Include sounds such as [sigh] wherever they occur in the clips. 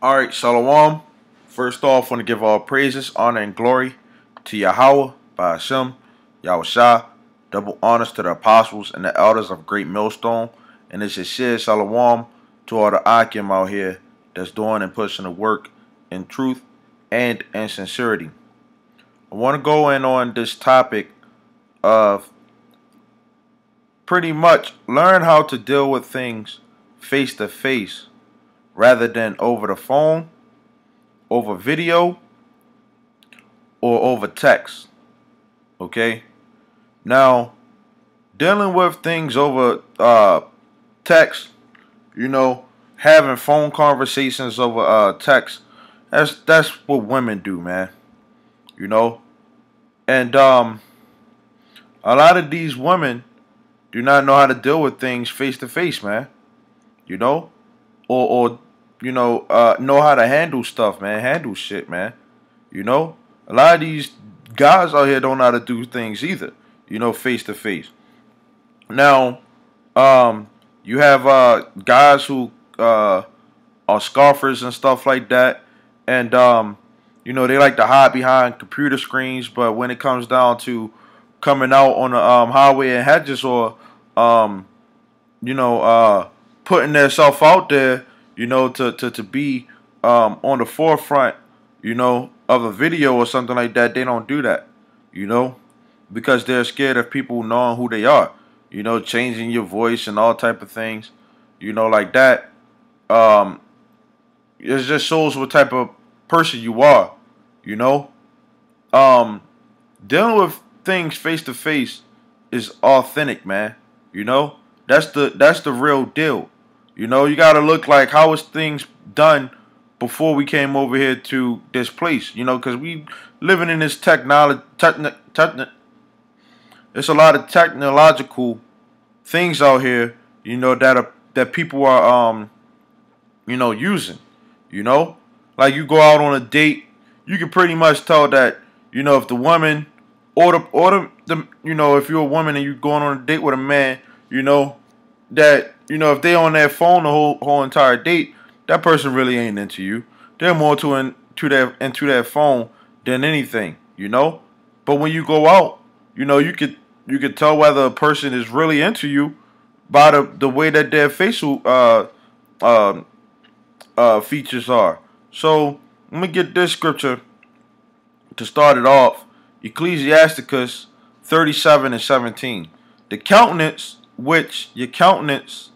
All right, Shalom. First off, I want to give all praises, honor, and glory to Yahweh, by Hashem, Yahushua. Double honors to the apostles and the elders of Great Millstone. And it's a share Shalom to all the Akim out here that's doing and pushing the work in truth and in sincerity. I want to go in on this topic of pretty much learn how to deal with things face to face rather than over the phone, over video, or over text. Okay? Now, dealing with things over uh, text, you know, having phone conversations over uh, text, that's that's what women do, man. You know? And um a lot of these women do not know how to deal with things face to face, man. You know? Or or you know, uh, know how to handle stuff, man. Handle shit, man. You know, a lot of these guys out here don't know how to do things either. You know, face to face. Now, um, you have uh, guys who uh, are scoffers and stuff like that, and um, you know they like to hide behind computer screens. But when it comes down to coming out on the um, highway and hedges or um, you know uh, putting themselves out there you know, to to to be um, on the forefront, you know, of a video or something like that. They don't do that, you know, because they're scared of people knowing who they are. You know, changing your voice and all type of things, you know, like that. Um, it just shows what type of person you are, you know. Um, dealing with things face to face is authentic, man. You know, that's the that's the real deal. You know, you got to look like how was things done before we came over here to this place. You know, because we living in this technology, techni- techni- there's a lot of technological things out here. You know that are that people are um, you know, using. You know, like you go out on a date, you can pretty much tell that you know if the woman or the or the, the you know if you're a woman and you're going on a date with a man, you know that you know if they on their phone the whole whole entire date, that person really ain't into you. They're more to into that into that phone than anything, you know. But when you go out, you know you could you could tell whether a person is really into you by the the way that their facial uh uh, uh features are. So let me get this scripture to start it off. Ecclesiasticus 37 and 17. The countenance which your countenance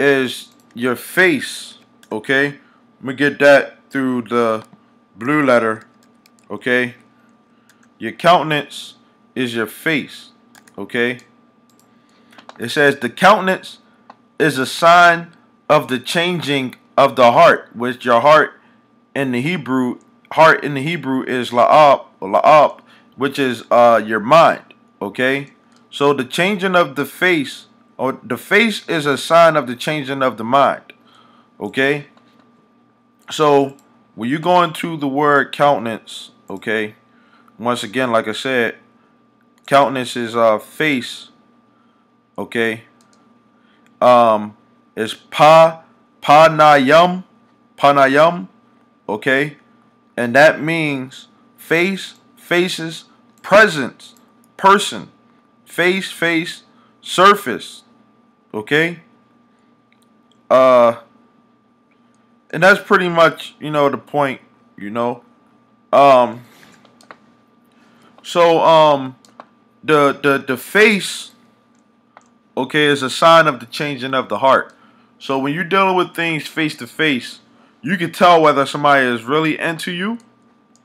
is your face, okay? Let me get that through the blue letter, okay? Your countenance is your face, okay? It says the countenance is a sign of the changing of the heart, which your heart in the Hebrew, heart in the Hebrew is la'ab, la'ab, which is uh, your mind, okay? So the changing of the face or the face is a sign of the changing of the mind. Okay? So when you go into the word countenance, okay, once again, like I said, countenance is uh face, okay. Um is pa panayam panayam, okay, and that means face, faces, presence, person, face, face, surface, Okay? Uh and that's pretty much, you know, the point, you know. Um so um the the the face okay is a sign of the changing of the heart. So when you're dealing with things face to face, you can tell whether somebody is really into you,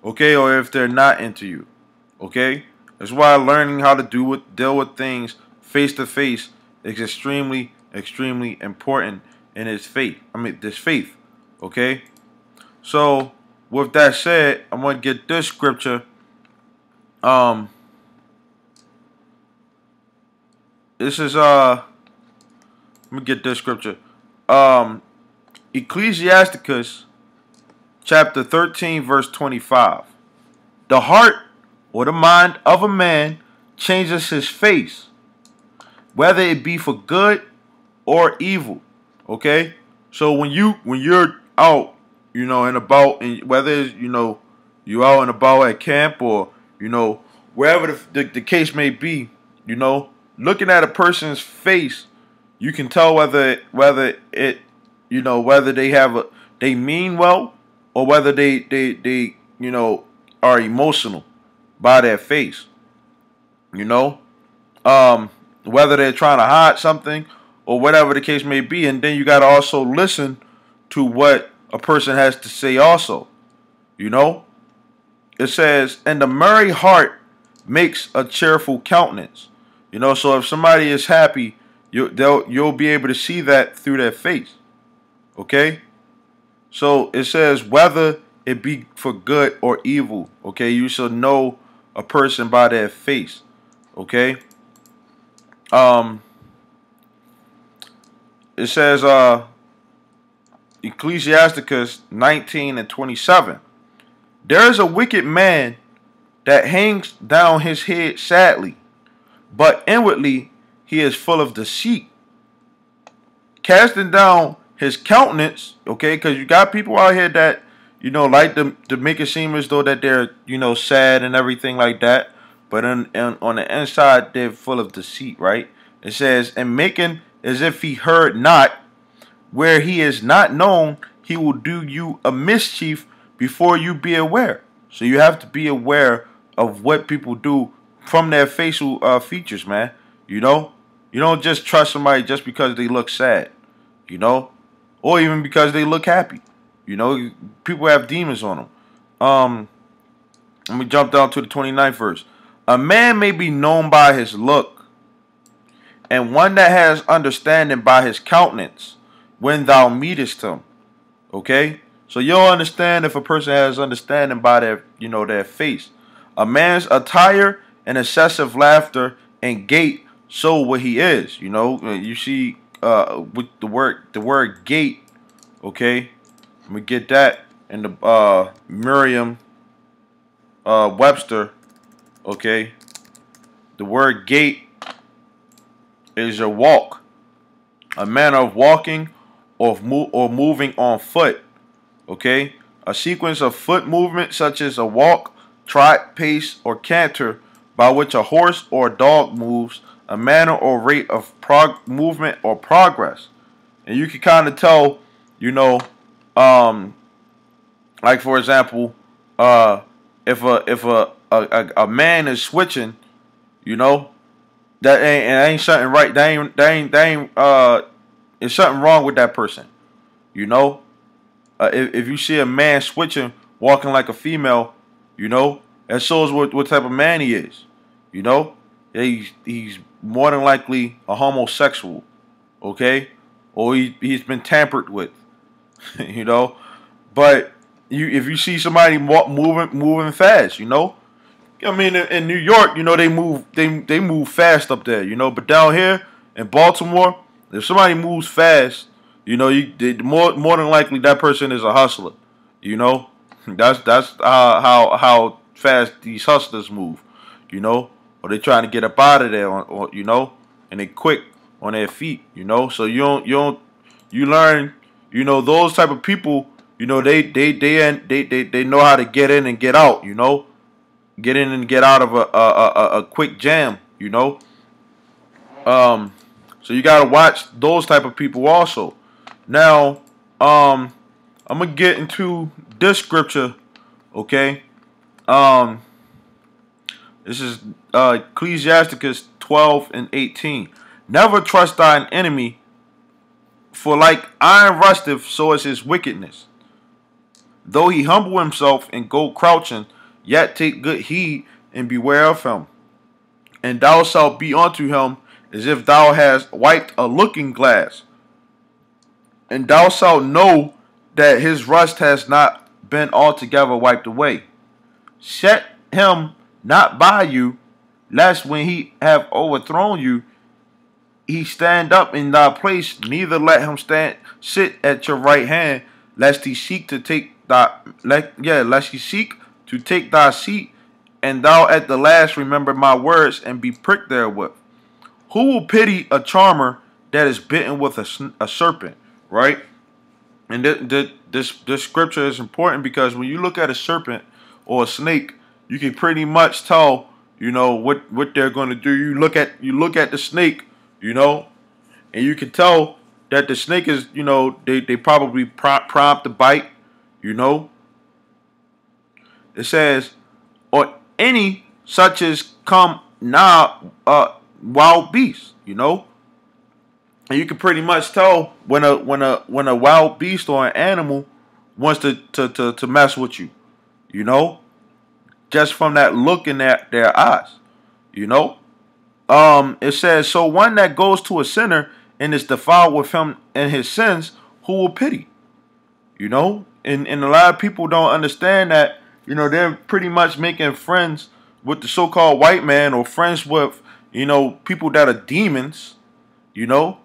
okay, or if they're not into you. Okay? That's why learning how to do with deal with things face to face is extremely, extremely important in his faith. I mean, this faith. Okay? So, with that said, I'm going to get this scripture. Um, this is, uh, let me get this scripture. Um, Ecclesiasticus chapter 13, verse 25. The heart or the mind of a man changes his face whether it be for good or evil. Okay? So when you when you're out you know, and about, and whether it's, you know you out and about at camp or you know wherever the, the, the case may be, you know, looking at a person's face, you can tell whether whether it, you know, whether they have a they mean well or whether they they they you know are emotional by their face. You know, um, whether they're trying to hide something or whatever the case may be, and then you got to also listen to what a person has to say. Also, you know, it says, "And the merry heart makes a cheerful countenance." You know, so if somebody is happy, you they'll you'll be able to see that through their face. Okay? So it says whether it be for good or evil. Okay, you shall know a person by their face. Okay. Um. It says uh. Ecclesiasticus 19 and 27. There is a wicked man that hangs down his head sadly, but inwardly he is full of deceit. Casting down his countenance, okay, because you got people out here that, you know, like to, to make it seem as though that they're, you know, sad and everything like that. But in, on the inside, they're full of deceit, right? It says, and making as if he heard not, where he is not known, he will do you a mischief before you be aware. So you have to be aware of what people do from their facial uh, features, man. You know, you don't just trust somebody just because they look sad. You know, or even because they look happy. You know, people have demons on them. Um, let me jump down to the 29th verse. A man may be known by his look, and one that has understanding by his countenance when thou meetest him. Okay? So you'll understand if a person has understanding by their, you know, their face. A man's attire and excessive laughter and gait show what he is. You know, you see uh, with the word the word gate. Okay, me get that in the uh, Merriam uh, Webster. Okay, the word gait is your walk, a manner of walking or mo or moving on foot. Okay, a sequence of foot movement such as a walk, trot, pace, or canter by which a horse or a dog moves a manner or rate of prog- movement or progress. And you can kind of tell, you know, um, like for example, uh, if a if a, a, a man is switching, you know, that ain't ain't something right. They ain't that ain't that ain't uh, it's something wrong with that person, you know. Uh, if if you see a man switching, walking like a female, you know, that shows what what type of man he is, you know. He's he's more than likely a homosexual, okay? Or he, he's been tampered with, [laughs] you know? But you if you see somebody moving moving fast, you know? I mean, in, New York, you know, they move they they move fast up there, you know? But down here in Baltimore, if somebody moves fast, you know, you they, more more than likely that person is a hustler, you know? [laughs] That's that's how how how fast these hustlers move, you know? or they trying to get up out of there, or, or, you know, and they quick on their feet, you know. So you don't, you don't, you learn, you know, those type of people, you know, they they they they they, they know how to get in and get out, you know, get in and get out of a a, a, a quick jam, you know. Um, so you gotta watch those type of people also. Now, um, I'm gonna get into this scripture, okay? Um, this is uh, Ecclesiasticus 12 and 18. Never trust thine enemy, for like iron rusteth, so is his wickedness. Though he humble himself and go crouching, yet take good heed and beware of him. And thou shalt be unto him as if thou hast wiped a looking glass. And thou shalt know that his rust has not been altogether wiped away. Set him not by you, lest when he have overthrown you, he stand up in thy place, neither let him stand sit at your right hand, lest he seek to take thy let yeah, lest he seek to take thy seat, and thou at the last remember my words and be pricked therewith. Who will pity a charmer that is bitten with a, a serpent, right? And th- th- this this scripture is important because when you look at a serpent or a snake, you can pretty much tell, you know, what what they're going to do. You look at you look at the snake, you know, and you can tell that the snake is, you know, they they probably prompt to bite, you know. It says, or any such as come now uh wild beast, you know. And you can pretty much tell when a when a when a wild beast or an animal wants to to to, to mess with you, you know, just from that look in their, their eyes, you know. Um, it says, so one that goes to a sinner and is defiled with him and his sins, who will pity? You know, and and a lot of people don't understand that. You know, they're pretty much making friends with the so-called white man or friends with you know people that are demons. You know,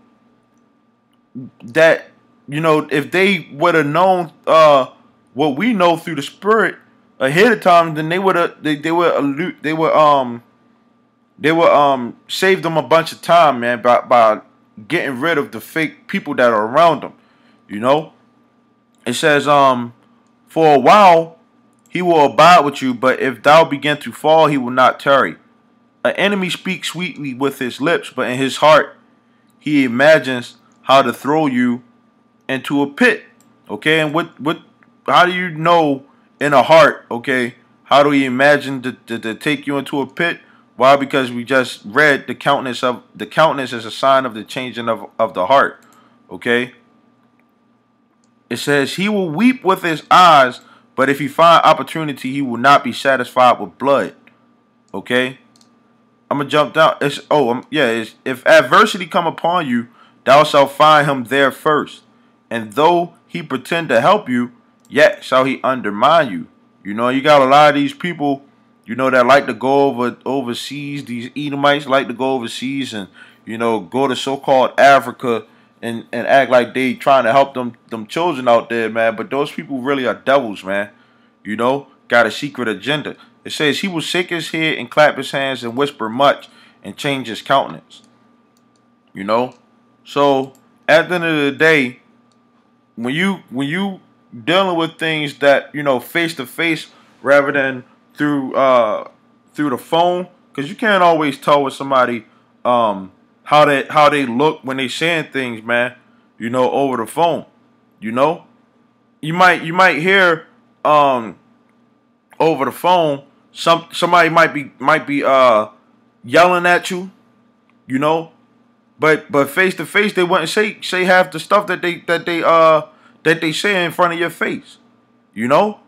that you know if they would have known uh, what we know through the spirit ahead of time, then they would have they they would they would um they would um save them a bunch of time, man, by by getting rid of the fake people that are around them. You know, it says um for a while he will abide with you, but if thou begin to fall, he will not tarry. An enemy speaks sweetly with his lips, but in his heart he imagines how to throw you into a pit. Okay, and what what how do you know in a heart, okay, how do we imagine to, to, to take you into a pit? Why? Because we just read the countenance of the countenance is a sign of the changing of, of the heart. Okay. It says he will weep with his eyes, but if he find opportunity, he will not be satisfied with blood. Okay. I'm gonna jump down. It's oh um, yeah. It's, if adversity come upon you, thou shalt find him there first. And though he pretend to help you, yet shall he undermine you. You know, you got a lot of these people, you know, that like to go over overseas. These Edomites like to go overseas and, you know, go to so-called Africa and, and act like they trying to help them them children out there, man. But those people really are devils, man. You know, got a secret agenda. It says he will shake his head and clap his hands and whisper much and change his countenance. You know? So at the end of the day, when you when you dealing with things that you know face to face rather than through uh through the phone, because you can't always tell with somebody um how they how they look when they saying things, man. You know, over the phone. You know, you might you might hear um over the phone some somebody might be might be uh yelling at you. You know, but but face to face, they wouldn't say say half the stuff that they that they uh that they say in front of your face. You know,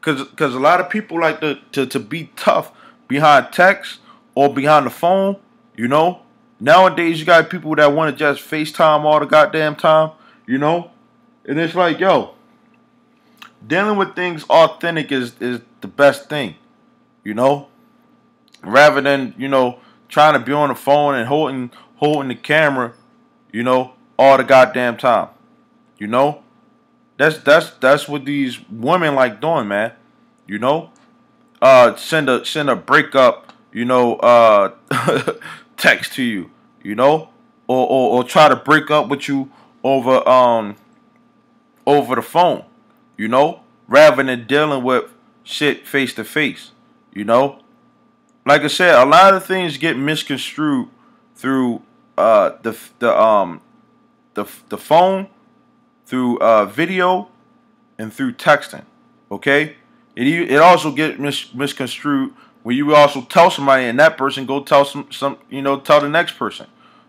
because because a lot of people like to, to to be tough behind text or behind the phone. You know, nowadays you got people that want to just FaceTime all the goddamn time. You know, and it's like yo, dealing with things authentic is is the best thing. You know, rather than you know trying to be on the phone and holding holding the camera, you know, all the goddamn time. You know? That's that's that's what these women like doing, man. You know? Uh send a send a breakup, you know, uh [laughs] text to you, you know? Or, or or try to break up with you over um over the phone, you know, rather than dealing with shit face to face, you know. Like I said, a lot of things get misconstrued through uh, the the um the the phone, through uh, video, and through texting. Okay, it it also get mis- misconstrued when you also tell somebody and that person go tell some some you know tell the next person.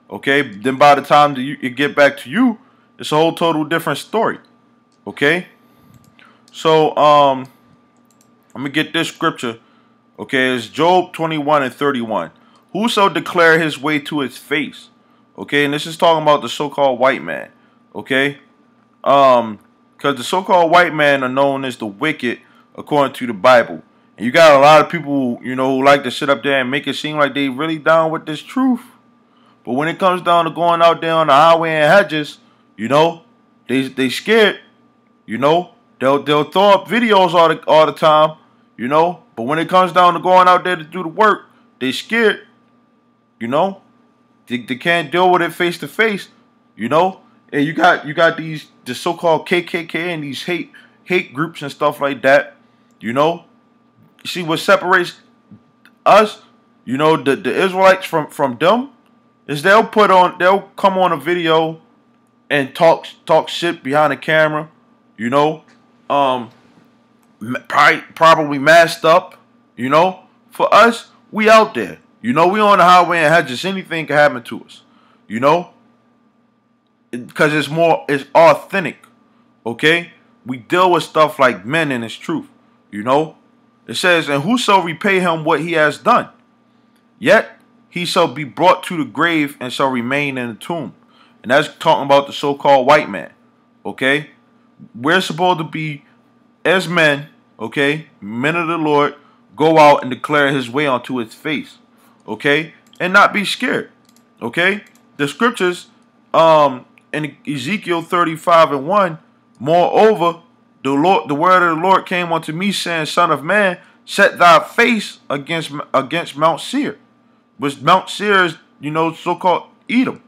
Okay, then by the time that you it get back to you, it's a whole total different story. Okay, so um, I'm gonna get this scripture. Okay, it's Job 21 and 31. Whoso declare his way to his face, Okay, and this is talking about the so-called white man. Okay, um, because the so-called white man are known as the wicked according to the Bible. You got a lot of people, you know, who like to sit up there and make it seem like they really down with this truth. But when it comes down to going out there on the highway and hedges, you know, they they scared. You know, they'll they'll throw up videos all the all the time. You know, but when it comes down to going out there to do the work, they scared. You know, they, they can't deal with it face to face, you know. and you got you got these the so-called KKK and these hate hate groups and stuff like that. You know, see what separates us, you know, the, the Israelites from from them is they'll put on they'll come on a video and talk talk shit behind the camera, you know, um, probably probably masked up, you know. For us, we out there, you know, we on the highway and had just anything can happen to us, you know, because it's more it's authentic, okay. We deal with stuff like men and it's truth, you know. It says, and whoso repay him what he has done? Yet he shall be brought to the grave and shall remain in the tomb. And that's talking about the so called white man. Okay? We're supposed to be, as men, okay, men of the Lord, go out and declare his way onto his face. Okay? And not be scared. Okay? The scriptures um in Ezekiel 35 and 1, moreover, the Lord, the word of the Lord came unto me, saying, Son of man, set thy face against against Mount Seir, which Mount Seir is, you know, so-called Edom,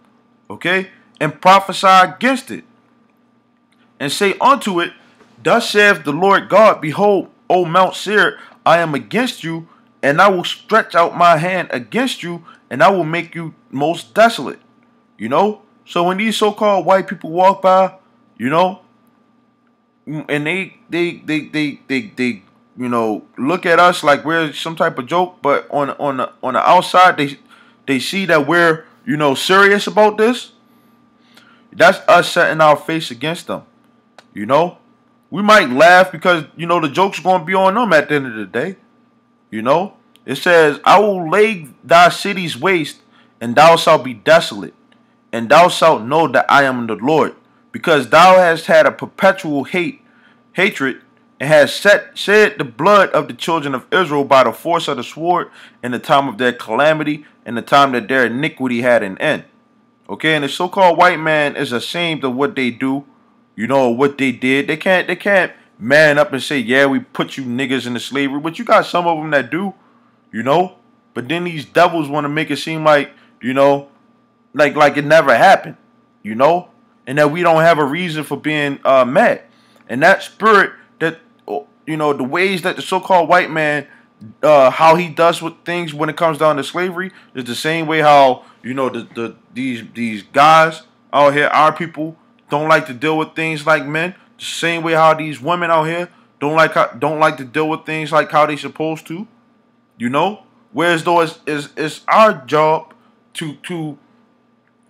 okay, and prophesy against it, and say unto it, Thus saith the Lord God, Behold, O Mount Seir, I am against you, and I will stretch out my hand against you, and I will make you most desolate. You know? So when these so-called white people walk by, you know, and they they they they they they you know look at us like we're some type of joke, but on on the on the outside they they see that we're you know serious about this. That's us setting our face against them. You know, we might laugh because you know the joke's going to be on them at the end of the day. You know, it says, "I will lay thy cities waste, and thou shalt be desolate, and thou shalt know that I am the Lord." Because thou hast had a perpetual hate, hatred, and hast set, shed the blood of the children of Israel by the force of the sword in the time of their calamity and the time that their iniquity had an end. Okay, and the so-called white man is ashamed of what they do, you know, what they did. They can't, they can't man up and say, yeah, we put you niggas into slavery, but you got some of them that do, you know. But then these devils want to make it seem like, you know, like like it never happened, you know and that we don't have a reason for being uh, mad. And that spirit that you know the ways that the so-called white man uh, how he does with things when it comes down to slavery is the same way how you know the, the these these guys out here our people don't like to deal with things like men the same way how these women out here don't like how, don't like to deal with things like how they supposed to you know whereas though it's, it's, it's our job to to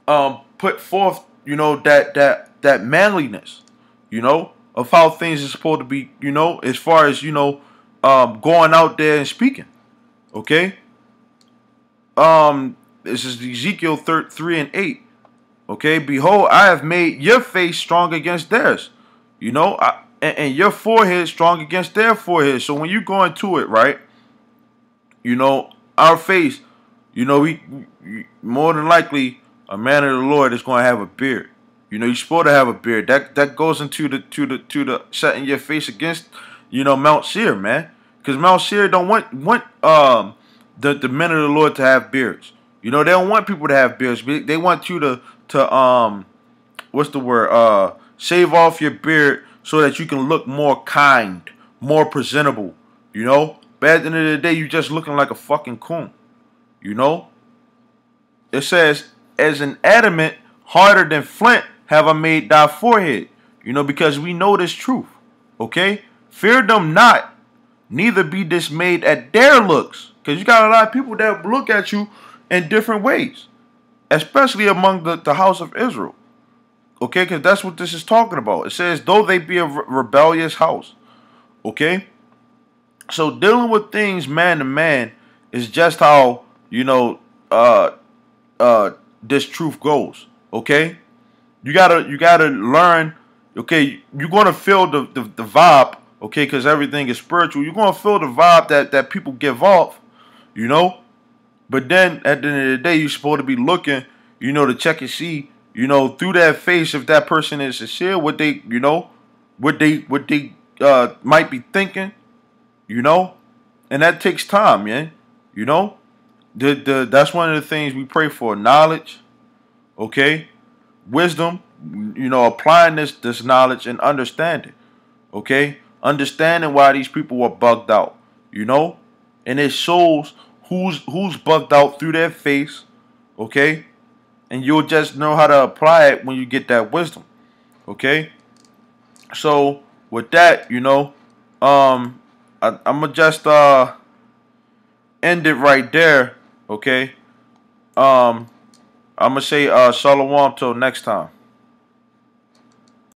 um put forth you know that that that manliness, you know, of how things are supposed to be, you know, as far as you know, um, going out there and speaking. Okay. Um, this is Ezekiel 3 3 and 8. Okay, behold, I have made your face strong against theirs. You know, I, and, and your forehead strong against their forehead. So when you go into it, right, you know, our face, you know, we, we more than likely a man of the Lord is going to have a beard. You know, you're supposed to have a beard. That that goes into the to the to the setting your face against, you know, Mount Seir, man. Because Mount Seir don't want want um the the men of the Lord to have beards. You know, they don't want people to have beards. They want you to to um what's the word uh shave off your beard so that you can look more kind, more presentable. You know, but at the end of the day, you're just looking like a fucking coon. You know. It says as an adamant harder than flint have I made thy forehead. You know, because we know this truth. Okay? Fear them not, neither be dismayed at their looks. Because you got a lot of people that look at you in different ways, especially among the, the house of Israel. Okay? Because that's what this is talking about. It says, though they be a re- rebellious house. Okay? So dealing with things man to man is just how, you know, uh, uh, this truth goes. Okay, you gotta you gotta learn. Okay, you're gonna feel the the, the vibe. Okay, because everything is spiritual. You're gonna feel the vibe that that people give off. You know, but then at the end of the day, you're supposed to be looking. You know, to check and see. You know, through that face, if that person is sincere, what they you know, what they what they uh might be thinking. You know, and that takes time, man. You know, the, the that's one of the things we pray for knowledge okay wisdom you know, applying this this knowledge and understanding. Okay? Understanding why these people were bugged out. You know? And it shows who's who's bugged out through their face. Okay? And you'll just know how to apply it when you get that wisdom. Okay? So with that, you know, um I, I'm gonna just uh end it right there, okay? Um I'm gonna say uh shalom till next time.